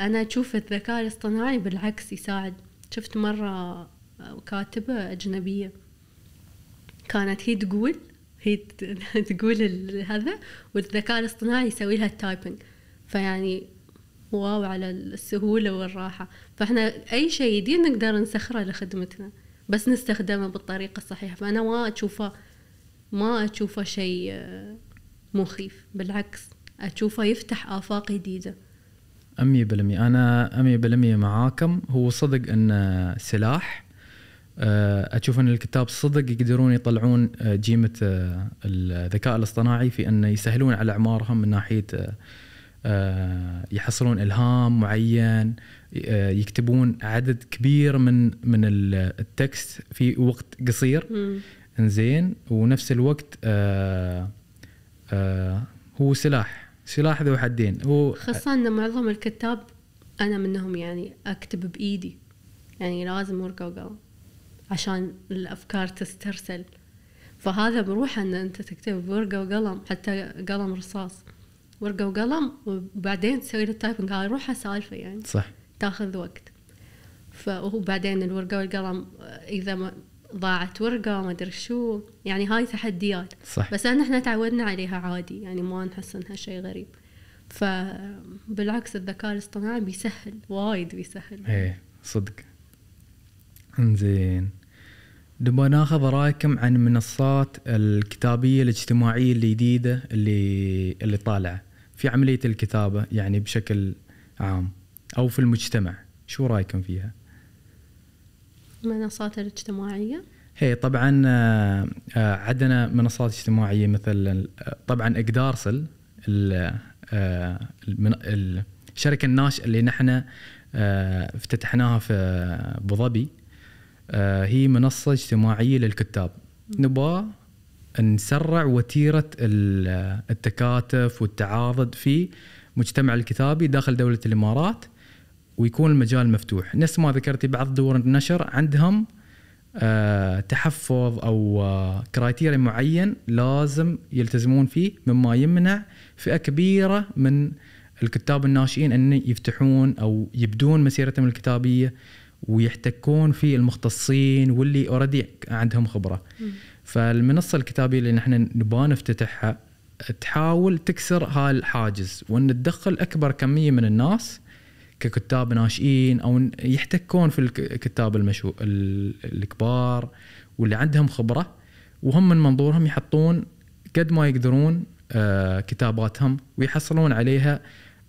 أنا أشوف الذكاء الاصطناعي بالعكس يساعد. شفت مرة كاتبة أجنبية كانت هي تقول هي تقول هذا والذكاء الاصطناعي يسوي لها التايبنج فيعني واو على السهولة والراحة. فإحنا أي شيء جديد نقدر نسخره لخدمتنا بس نستخدمه بالطريقة الصحيحة. فأنا ما اشوفه ما أشوفه شيء آه، مخيف. بالعكس أشوفه يفتح آفاق جديدة. أمية بالمية أنا أمية بالمية معاكم. هو صدق أنه سلاح. آه، أشوف أن الكتاب صدق يقدرون يطلعون آه، جيمة الذكاء الاصطناعي في أنه يسهلون على أعمارهم من ناحية يحصلون إلهام معين آه، يكتبون عدد كبير من من ال- التكست في وقت قصير. إنزين. ونفس الوقت آه آه هو سلاح. سلاح ذو حدين. هو خاصة إن معظم الكتاب أنا منهم يعني أكتب بإيدي. يعني لازم ورقة وقلم عشان الأفكار تسترسل. فهذا بروحه إن أنت تكتب بورقة وقلم حتى قلم رصاص. ورقة وقلم وبعدين تسوي له typing هاي روحها سالفة يعني. صح. تاخذ وقت. فبعدين الورقة والقلم إذا ما ضاعت ورقة ما أدري شو يعني هاي تحديات. صح. بس ان إحنا تعودنا عليها عادي يعني ما نحس إنها شيء غريب. فبالعكس الذكاء الاصطناعي بيسهل وايد بيسهل. إيه صدق. إنزين. نبغى ناخذ رايكم عن المنصات الكتابية الاجتماعية الجديدة اللي اللي طالعة. في عملية الكتابة يعني بشكل عام أو في المجتمع. شو رأيكم فيها؟ المنصات الاجتماعية؟ هي طبعا آه، آه، عندنا منصات اجتماعية مثل طبعا إقدارسل ال- آه، الشركة الناشئة اللي نحن افتتحناها في أبو ظبي. هي منصة اجتماعية للكتاب. نبغى نسرع وتيرة ال- التكاتف والتعاضد في مجتمع الكتابي داخل دولة الإمارات ويكون المجال مفتوح. نفس ما ذكرتي بعض دور النشر عندهم آه، تحفظ أو آه، كرايتيريا معين لازم يلتزمون فيه مما يمنع فئة كبيرة من الكتاب الناشئين أن يفتحون أو يبدون مسيرتهم الكتابية. ويحتكون في المختصين واللي اوريدي عندهم خبرة. فالمنصة الكتابية اللي نحن نبغى نفتتحها تحاول تكسر هالحاجز وإن تدخل أكبر كمية من الناس ككتاب ناشئين أو يحتكون في الكتاب المشهور الكبار واللي عندهم خبرة وهم من منظورهم يحطون قد ما يقدرون آه، كتاباتهم ويحصلون عليها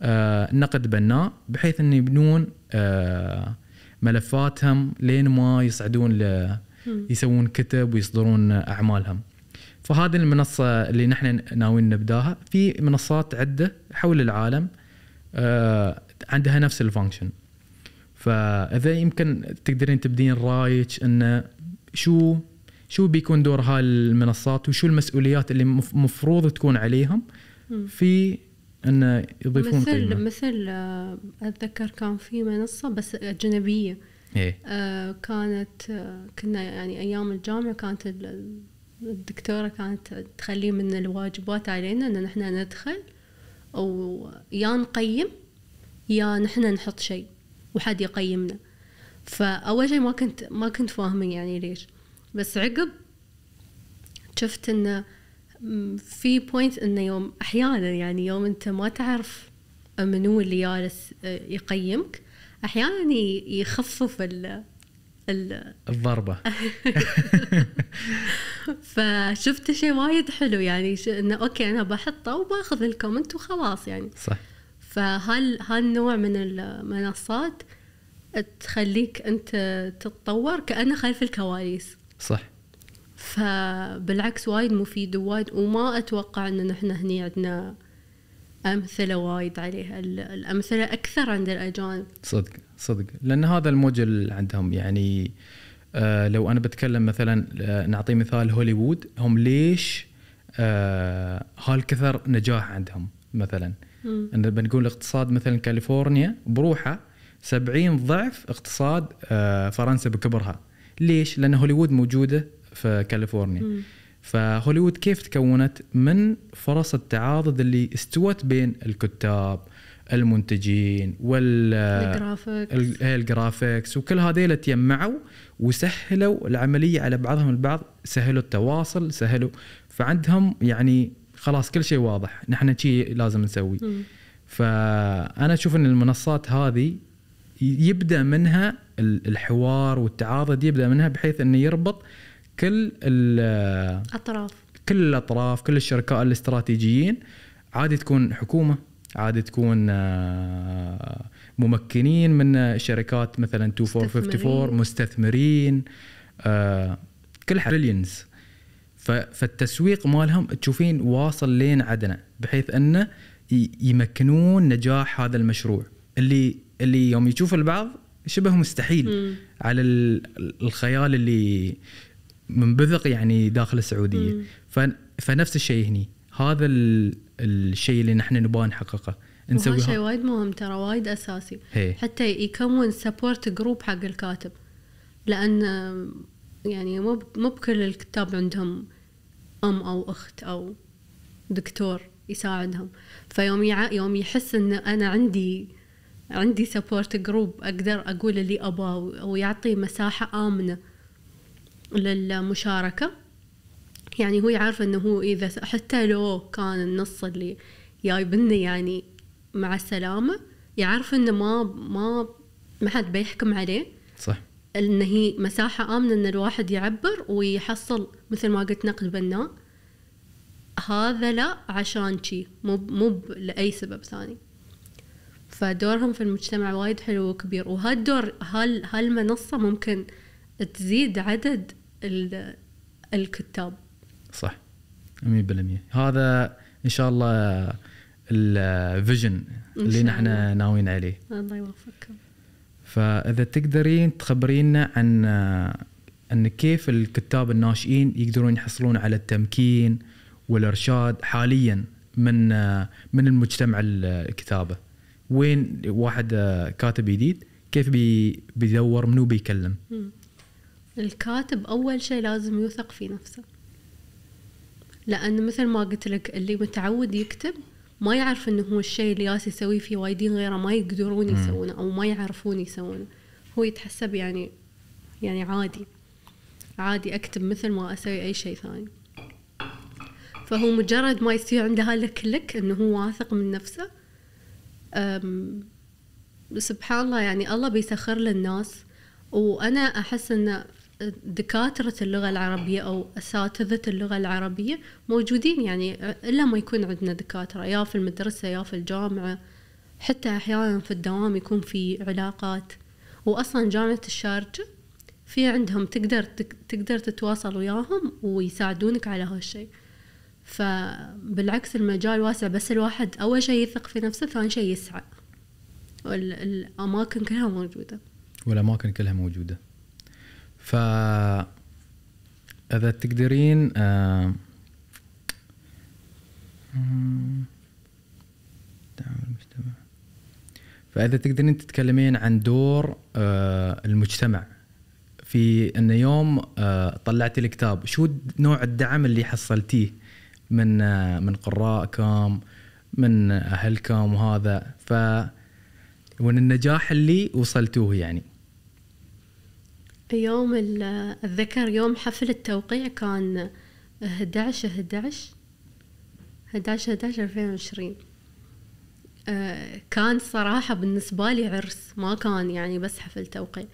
آه، نقد بناء بحيث ان يبنون آه، ملفاتهم لين ما يصعدون ل يسوون كتب ويصدرون أعمالهم. فهذه المنصة اللي نحن ناويين نبداها في منصات عدة حول العالم آه، عندها نفس الفانكشن فإذا يمكن تقدرين تبدين رأيك انه شو شو بيكون دور هاي المنصات وشو المسؤوليات اللي مف- مفروض تكون عليهم في انه يضيفون مثل قيمة. مثل آه، أتذكر كان في منصة بس أجنبية. إيه. آه، كانت آه، كنا يعني أيام الجامعة كانت ال- الدكتورة كانت تخلي من الواجبات علينا إن نحن ندخل أو يا نقيم يا نحن نحط شيء وحد يقيمنا. فأول شيء ما كنت ما كنت فاهمة يعني ليش. بس عقب شفت انه في point إنه يوم أحيانا يعني يوم أنت ما تعرف منو اللي جالس يقيمك أحيانا يخفف ال ال الضربة. فشفت شيء وايد حلو يعني إنه okay أنا بحطه وباخذ ال comment وخلاص يعني. صح. فهال هالنوع من المنصات تخليك أنت تتطور كأنه خلف الكواليس. صح. فبالعكس وايد مفيد ووايد وما أتوقع إن نحن هني عندنا أمثلة وايد عليها. ال- الأمثلة أكثر عند الأجانب. صدق صدق. لأن هذا الموجه اللي عندهم يعني آه لو أنا بتكلم مثلا آه نعطي مثال هوليوود هم ليش آه هالكثر نجاح عندهم مثلا. مم. إن بنقول اقتصاد مثلا كاليفورنيا بروحه 70 ضعف اقتصاد آه فرنسا بكبرها. ليش؟ لأن هوليوود موجودة في كاليفورنيا. مم. فهوليوود كيف تكونت؟ من فرص التعاضد اللي استوت بين الكتاب المنتجين وال ال graphics. ال- ال graphics وكل هذيل تجمعوا وسهلوا العملية على بعضهم البعض سهلوا التواصل سهلوا فعندهم يعني خلاص كل شيء واضح. نحن شيء لازم نسوي. مم. فأنا أشوف إن المنصات هذه يبدأ منها ال- الحوار والتعاضد يبدأ منها بحيث إنه يربط كل ال- أطراف. كل الأطراف كل الشركاء الاستراتيجيين عادي تكون حكومة عادي تكون آه، ممكنين من شركات مثلا 2454 مستثمرين آه، كل billions فالتسويق مالهم تشوفين واصل لين عدنا بحيث إنه يمكنون نجاح هذا المشروع. اللي اللي يوم يشوف البعض شبه مستحيل مم. على ال- الخيال اللي منبثق يعني داخل السعودية. مم. فنفس الشيء هني. هذا ال- الشيء اللي نحن نبغى نحققه. نسوي شيء وايد مهم ترى وايد أساسي. هي. حتى يكون support group حق الكاتب. لأن يعني مو مو بكل الكتاب عندهم أم أو أخت أو دكتور يساعدهم. فيوم يع... يوم يحس إن أنا عندي عندي support group أقدر أقول اللي أبغاه ويعطي مساحة آمنة. للمشاركة. يعني هو يعرف إنه هو إذا حتى لو كان النص اللي جايبني يعني مع السلامه يعرف إنه ما ما ما حد بيحكم عليه. صح. إن هي مساحة آمنة إن الواحد يعبر ويحصل مثل ما قلت نقد بناء. هذا لا عشان شي. مو مو لأي سبب ثاني. فدورهم في المجتمع وايد حلو وكبير. وهالدور هال هالمنصة ممكن تزيد عدد الكتاب. صح. 100% هذا إن شاء الله ال vision اللي نحن. ناويين عليه. الله يوفقك. فإذا تقدرين تخبرينا عن ان كيف الكتاب الناشئين يقدرون يحصلون على التمكين والإرشاد حاليا من من المجتمع الكتابة. وين واحد كاتب جديد كيف بي بيدور؟ منو بيكلم. الكاتب أول شيء لازم يوثق في نفسه. لأن مثل ما قلت لك اللي متعود يكتب ما يعرف إنه هو الشيء اللي ياس يسويه في وايدين غيره ما يقدرون. يسوونه أو ما يعرفون يسوونه. هو يتحسب يعني يعني عادي. عادي أكتب مثل ما أسوي أي شيء ثاني. فهو مجرد ما يصير عنده هالكلك إنه هو واثق من نفسه سبحان الله يعني الله بيسخر للناس وأنا أحس أن دكاترة اللغة العربية أو أساتذة اللغة العربية موجودين يعني إلا ما يكون عندنا دكاترة يا في المدرسة يا في الجامعة حتى أحيانا في الدوام يكون في علاقات. وأصلا جامعة الشارجة في عندهم تقدر تقدر تتواصل وياهم ويساعدونك على هالشيء. فبالعكس المجال واسع بس الواحد أول شيء يثق في نفسه ثاني شيء يسعى. الأماكن كلها موجودة. والأماكن كلها موجودة. ف إذا تقدرين آه، المجتمع فإذا تقدرين تتكلمين عن دور آه، المجتمع. في أن يوم آه، طلعتي الكتاب شو نوع الدعم اللي حصلتيه؟ من آه، من قرائكم من أهلكم وهذا. ف ومن النجاح اللي وصلتوه يعني. يوم ال- أتذكر يوم حفل التوقيع كان 11 11 11 11 2020 آه، كان صراحة بالنسبة لي عرس ما كان يعني بس حفل توقيع.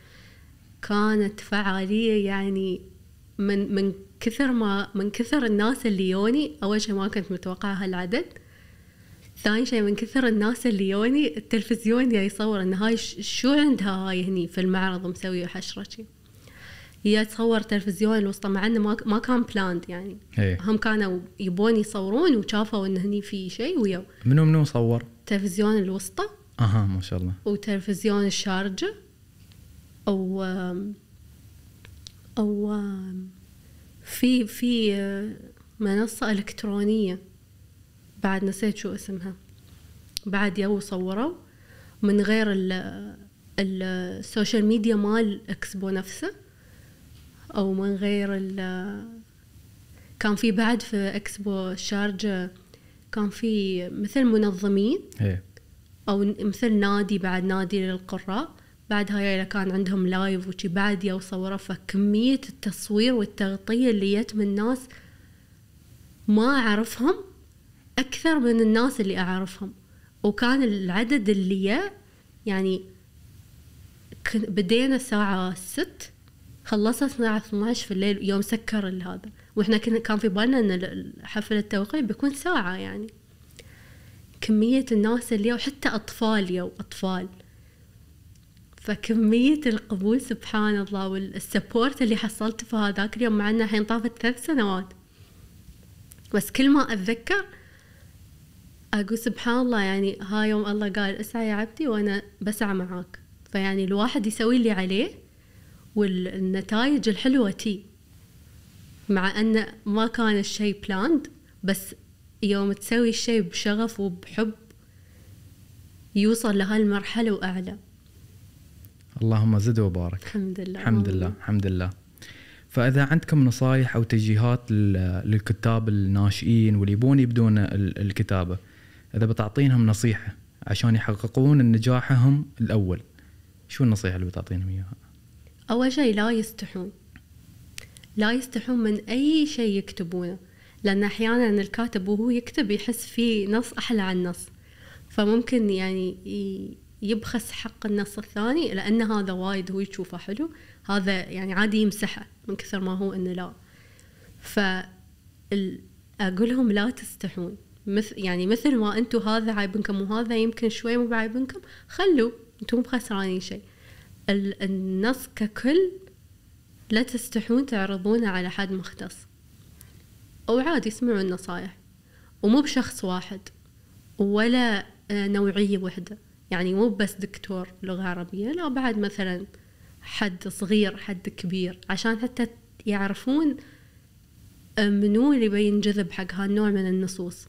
كانت فعالية يعني من من كثر ما من كثر الناس اللي يوني أول شيء ما كنت متوقعة هالعدد. ثاني شيء من كثر الناس اللي يوني التلفزيون يصور إن هاي شو عندها هاي هني في المعرض مسوية حشرة شي. هي تصور تلفزيون الوسطى مع إنه ما, كان planned يعني. إيه. هم كانوا يبون يصورون وشافوا إن هني في شيء ويو منو منو صور؟ تلفزيون الوسطى. أها ما شاء الله. وتلفزيون الشارجة. أو أو في في منصة إلكترونية. بعد نسيت شو اسمها. بعد يو صوروا. من غير ال ال- ال social media مال إكسبو نفسه. أو من غير ال كان في بعد في إكسبو الشارجة كان في مثل منظمين إيه. أو مثل نادي بعد نادي للقراء. بعد هاي كان عندهم live وشي بعد يو صوروا فكمية التصوير والتغطية اللي جت من ناس ما أعرفهم أكثر من الناس اللي أعرفهم. وكان العدد اللي يعني بدينا الساعة ست خلصنا الساعة 12 في الليل يوم سكر هذا. وإحنا كنا كان في بالنا إن حفل التوقيع بيكون ساعة يعني. كمية الناس اللي وحتى أطفال you أطفال. فكمية القبول سبحان الله وال support اللي حصلته في هذاك اليوم مع إنه الحين طافت ثلاث سنوات. بس كل ما أتذكر أقول سبحان الله يعني ها يوم الله قال اسعى يا عبدي وأنا بسعى معاك. فيعني الواحد يسوي اللي عليه والنتائج الحلوة تي مع أن ما كان الشيء planned بس يوم تسوي الشيء بشغف وبحب يوصل لهالمرحلة وأعلى. اللهم زد وبارك. الحمد لله. الحمد لله الحمد لله. فإذا عندكم نصايح أو توجيهات لل- للكتاب الناشئين واللي يبون يبدون ال- الكتابة إذا بتعطينهم نصيحة عشان يحققون نجاحهم الأول شو النصيحة اللي بتعطينهم إياها؟ أول شيء لا يستحون. لا يستحون من أي شيء يكتبونه لأن أحيانا الكاتب وهو يكتب يحس فيه نص أحلى عن نص. فممكن يعني يبخس حق النص الثاني لأن هذا وايد هو يشوفه حلو. هذا يعني عادي يمسحه من كثر ما هو إنه لا. ف أقولهم لا تستحون. مثل يعني مثل ما أنتم هذا عيبنكم وهذا يمكن شوي مو بعيبنكم خلوا أنتم مو بخسرانين شيء. النص ككل لا تستحون تعرضونه على حد مختص. أو عادي اسمعوا النصايح. ومو بشخص واحد. ولا آه، نوعية وحدة. يعني مو بس دكتور لغة عربية. لا بعد مثلا حد صغير حد كبير. عشان حتى يعرفون آه، منو اللي بينجذب حق هالنوع من النصوص.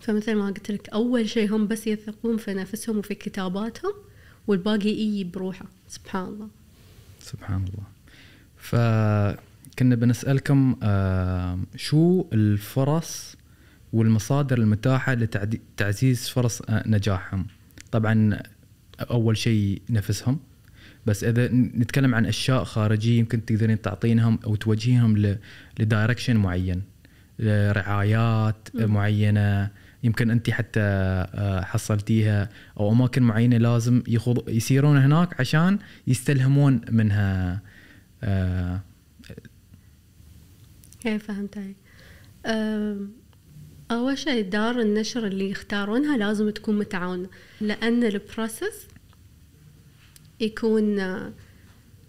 فمثل ما قلت لك أول شيء هم بس يثقون في نفسهم وفي كتاباتهم. والباقي يجي بروحه. سبحان الله. سبحان الله. فكنا بنسألكم آه، شو الفرص والمصادر المتاحة لتعزيز فرص آه، نجاحهم؟ طبعا أول شيء نفسهم. بس إذا نتكلم عن أشياء خارجية يمكن تقدرين تعطينهم أو توجهينهم ل- لدايركشن معين رعايات معينة يمكن أنت حتى آه، حصلتيها أو أماكن معينة لازم يخوض يسيرون هناك عشان يستلهمون منها آه، كيف فهمت علي أم، أول شيء دار النشر اللي يختارونها لازم تكون متعاونة لأن ال process يكون آه،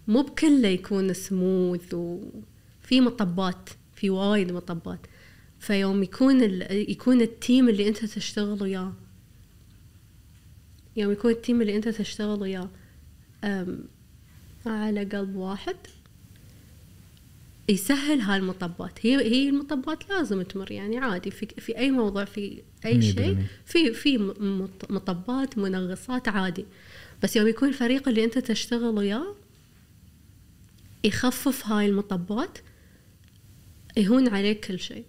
مو بكله يكون سموث وفي مطبات في وايد مطبات. فيوم يكون ال... يكون ال team اللي انت تشتغل وياه يوم يكون ال team اللي انت تشتغل وياه أم، على قلب واحد. يسهل هالمطبات. هي هي المطبات لازم تمر يعني عادي. في في أي موضوع في أي شيء. في في مطبات منغصات عادي. بس يوم يكون الفريق اللي انت تشتغل وياه يخفف هاي المطبات يهون عليك كل شيء.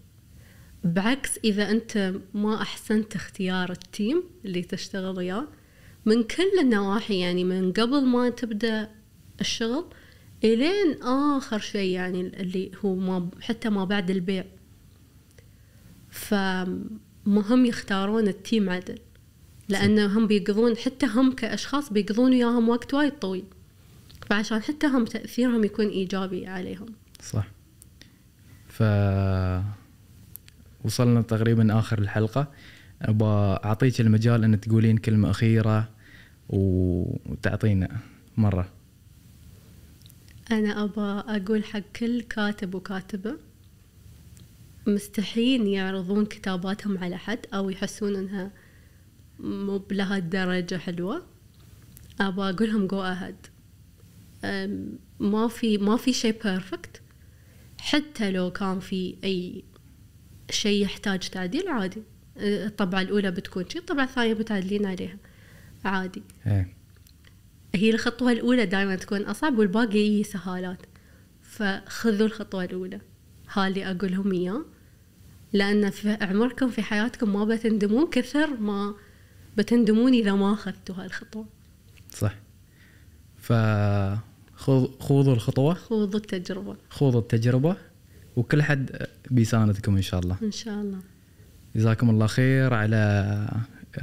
بعكس إذا أنت ما أحسنت اختيار التيم اللي تشتغل وياه من كل النواحي يعني من قبل ما تبدأ الشغل إلين آخر شيء يعني اللي هو ما حتى ما بعد البيع. فمهم يختارون التيم عدل لأنه هم بيقضون حتى هم كأشخاص بيقضون وياهم وقت وايد طويل. فعشان حتى هم تأثيرهم يكون إيجابي عليهم. صح. ف وصلنا تقريبا آخر الحلقة. ابى أعطيك المجال أن تقولين كلمة أخيرة وتعطينا مرة. أنا أبى أقول حق كل كاتب وكاتبة مستحيل يعرضون كتاباتهم على حد أو يحسون إنها مو بلهالدرجة حلوة. أبى أقولهم go ahead ما في ما في شيء perfect حتى لو كان في أي شيء يحتاج تعديل عادي. أه، الطبعة الأولى بتكون شيء الطبعة الثانية بتعدلين عليها عادي. إيه. هي الخطوة الأولى دائما تكون أصعب والباقي يجي سهالات. فخذوا الخطوة الأولى. هاللي اقولهم إياه. لأن في عمركم في حياتكم ما بتندمون كثر ما بتندمون إذا ما أخذتوا هالخطوة. صح. فخوضوا الخطوة. خوضوا التجربة. خوضوا التجربة. وكل حد بيساندكم إن شاء الله. إن شاء الله. جزاكم الله خير على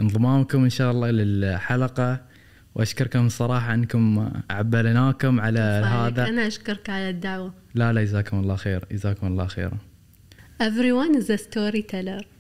انضمامكم إن شاء الله للحلقة. وأشكركم الصراحه أنكم عبلناكم على هذا. أنا أشكرك على الدعوة. لا لا جزاكم الله خير جزاكم الله خير. Everyone is a storyteller.